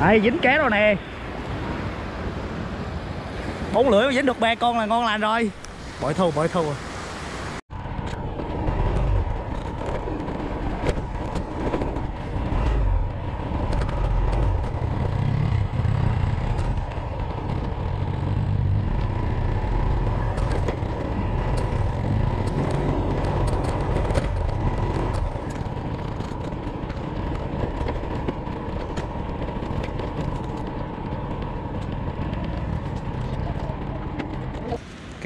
đây dính cá rồi nè. Bốn lưỡi mà dính được ba con là ngon lành rồi. Bội thu bội thu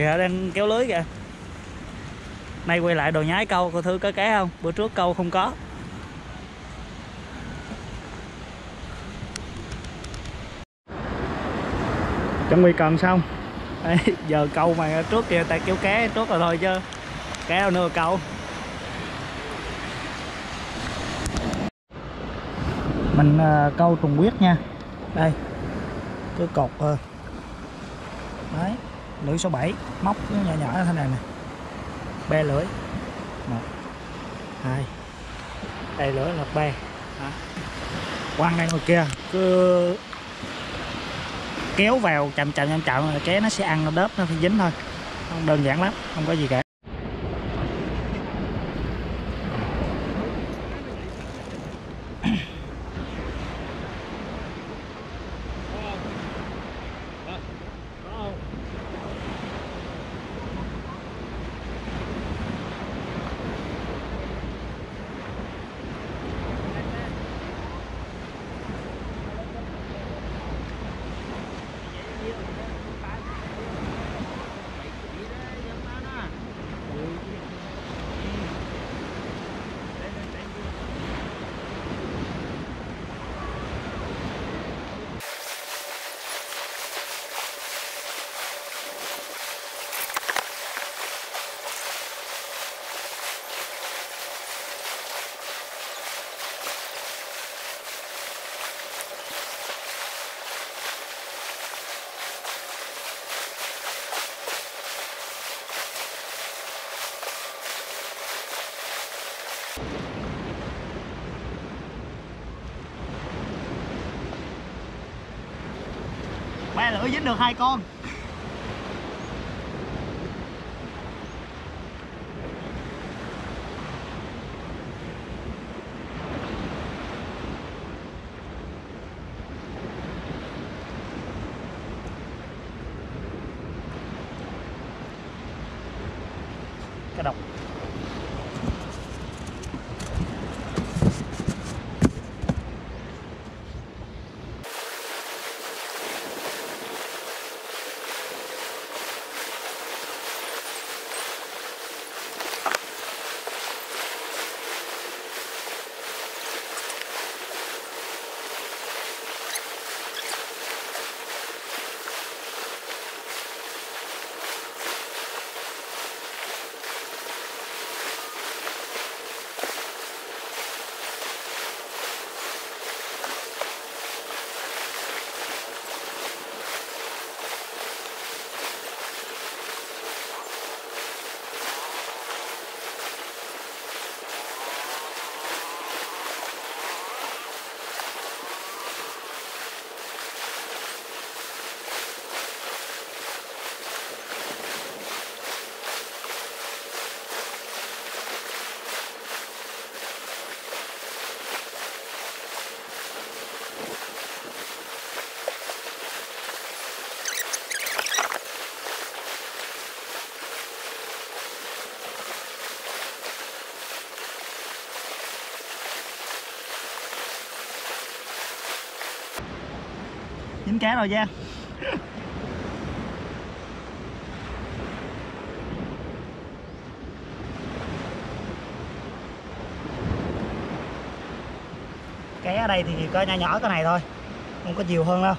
kìa đang kéo lưới kìa. Nay quay lại đồ nhái câu coi thử có cá không? Bữa trước câu không có. Chuẩn bị cần xong Đấy, giờ câu mà trước kia ta kéo cá trước rồi thôi chứ. Cá đâu nữa câu. Mình uh, câu trùng quyết nha. Đây cái cột uh, đấy lưỡi số 7 móc nhỏ nhỏ thế này nè. Be lưỡi. Một, hai. Đây lưỡi là be quăng ngay ngoài kia. Cứ kéo vào chậm chậm chậm chậm là ké nó sẽ ăn nó đớp, nó phải dính thôi. Không đơn giản lắm, không có gì cả. Ba lưỡi dính được hai con. Chín cá rồi Giang cá ở đây thì chỉ có nhỏ nhỏ cái này thôi, không có nhiều hơn đâu.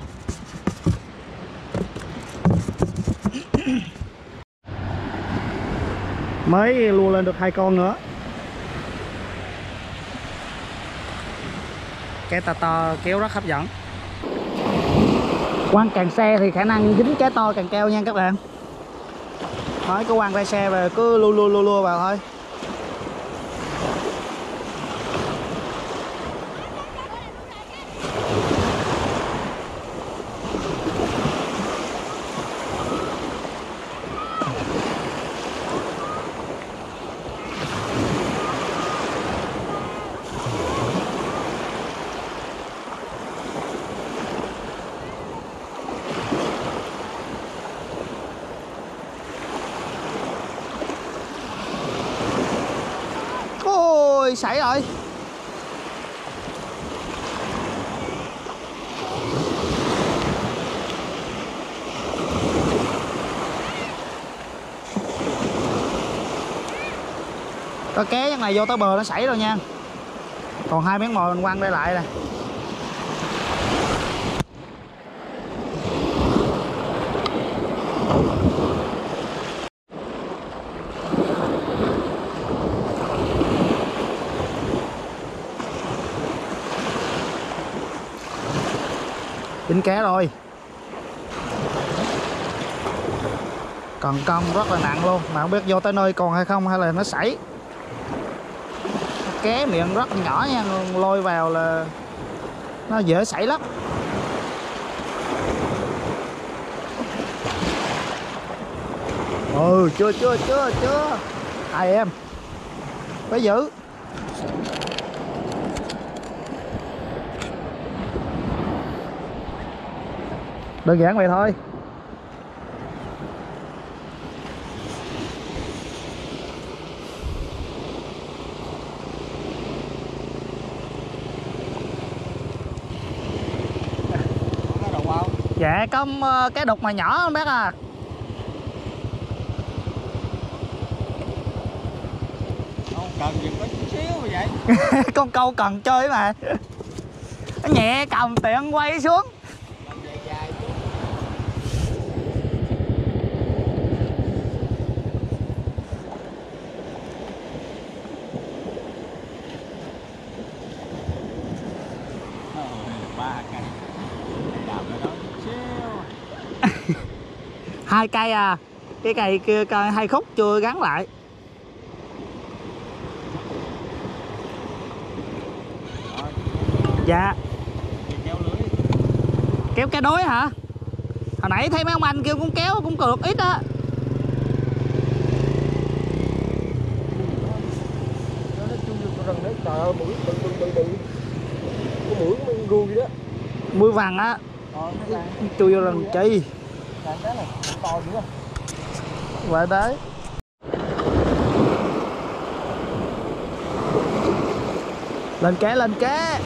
Mới lua lên được hai con nữa. Cái to to, kéo rất hấp dẫn quăng càng xe thì khả năng dính cá to càng cao nha các bạn. Nói cứ quăng ra xe và cứ lu lu lu lu vào thôi. Sảy rồi. Có ké cái này vô tới bờ nó sảy rồi nha. Còn hai miếng mồi mình quăng đây lại nè. Dính ké rồi. Còn cong rất là nặng luôn, mà không biết vô tới nơi còn hay không hay là nó sảy. Ké miệng rất nhỏ nha lôi vào là nó dễ sảy lắm. Ừ chưa chưa chưa chưa. Ai em? Phải giữ đơn giản vậy thôi. Dạ có ờ, cái đục mà nhỏ không bác à. Không cần gì có chút xíu vậy. Con câu cần chơi mà. Nhẹ cầm tiện quay xuống hai cây à. Cái cây kia hai khúc chưa gắn lại. Dạ. Kéo cái đối hả? Hồi nãy thấy mấy ông anh kêu cũng kéo, cũng được ít á. Mũi vàng á. Chui vô rừng chi là cái này to dữ không đấy lên cá lên cá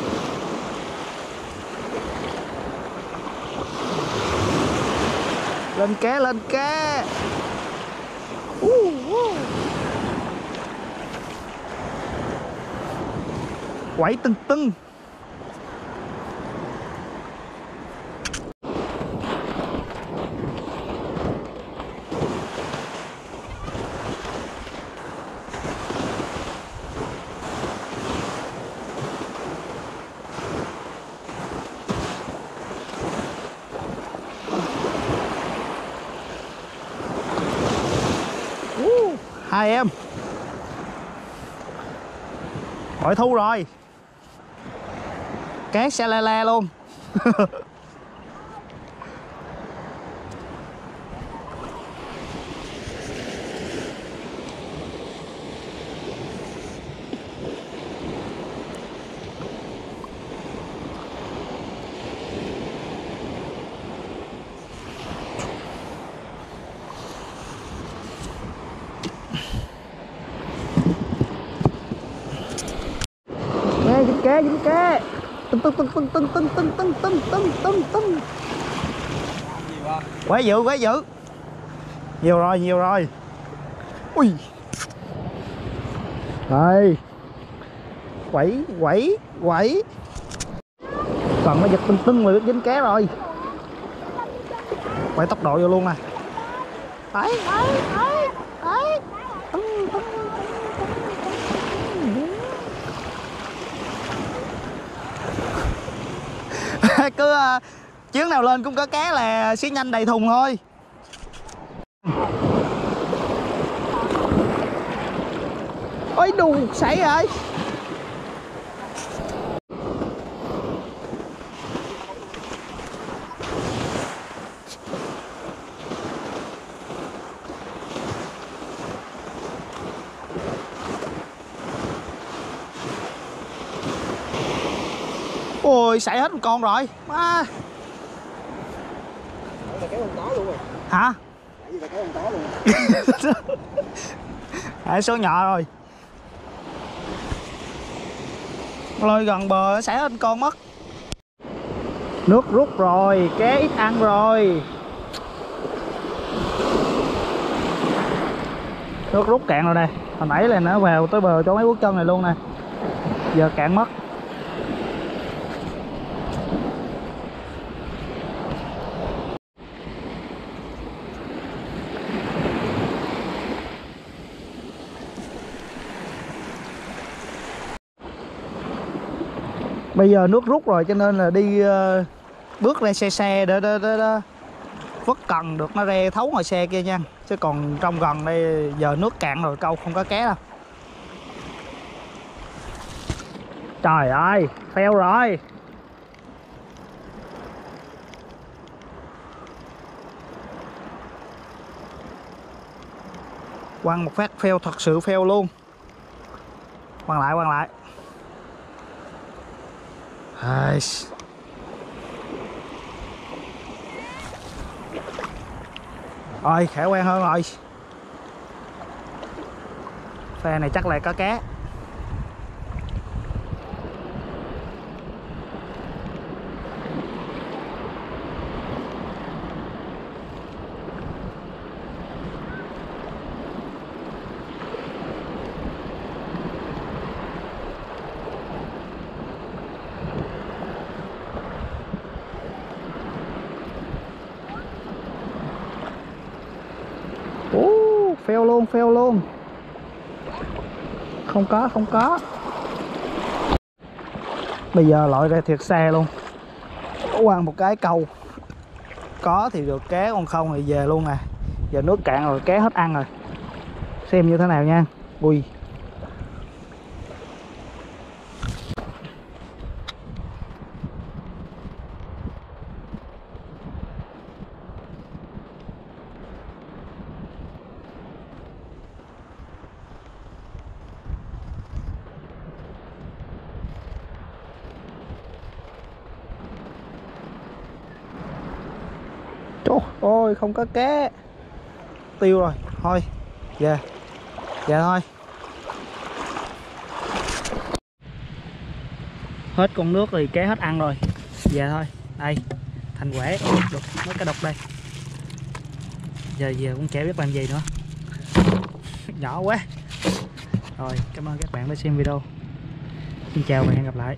lên cá lên cá Uh, uh. quẩy tưng tưng Uh, hai em. Bội thu rồi. Cá xe le le luôn. nghe dính cá dính cá tưng tưng tưng tưng tưng tưng tưng tưng tưng tưng tưng tưng quá dữ quá dữ nhiều rồi nhiều rồi ui đây quẩy quẩy quẩy còn nó giật tưng tưng mà dính cá rồi quẩy tốc độ vô luôn nè đấy đấy đấy đấy cứ uh, chuyến nào lên cũng có cá là xí nhanh đầy thùng thôi. Ôi đù sảy rồi. Ôi sảy hết một con rồi. À. Hả? Nãy số nhỏ rồi. Lôi gần bờ sẽ hết con mất. Nước rút rồi, ké ít ăn rồi. Nước rút cạn rồi nè hồi nãy là nó vào tới bờ chỗ mấy bước chân này luôn nè. Giờ cạn mất. Bây giờ nước rút rồi cho nên là đi uh, bước ra xe xe để, để, để, để vất cần được nó re thấu ngoài xe kia nha. Chứ còn trong gần đây giờ nước cạn rồi câu không có ké đâu. Trời ơi phèo rồi. Quăng một phát phèo thật sự phèo luôn. Quăng lại quăng lại. Ai... ôi khỏe quen hơn rồi. Phe này chắc là có cá fail luôn, fail luôn. Không có, không có. Bây giờ lội ra thiệt xe luôn. Quăng một cái câu Có thì được ké, còn không thì về luôn nè Giờ nước cạn rồi, ké hết ăn rồi. Xem như thế nào nha. Ui ôi, không có cá Tiêu rồi, Thôi. Về. Về thôi. Hết con nước thì cá hết ăn rồi. Về thôi. Đây, Thành quả được mấy cái độc đây. Giờ về cũng chả biết làm gì nữa. Nhỏ quá. Rồi, cảm ơn các bạn đã xem video. Xin chào và hẹn gặp lại.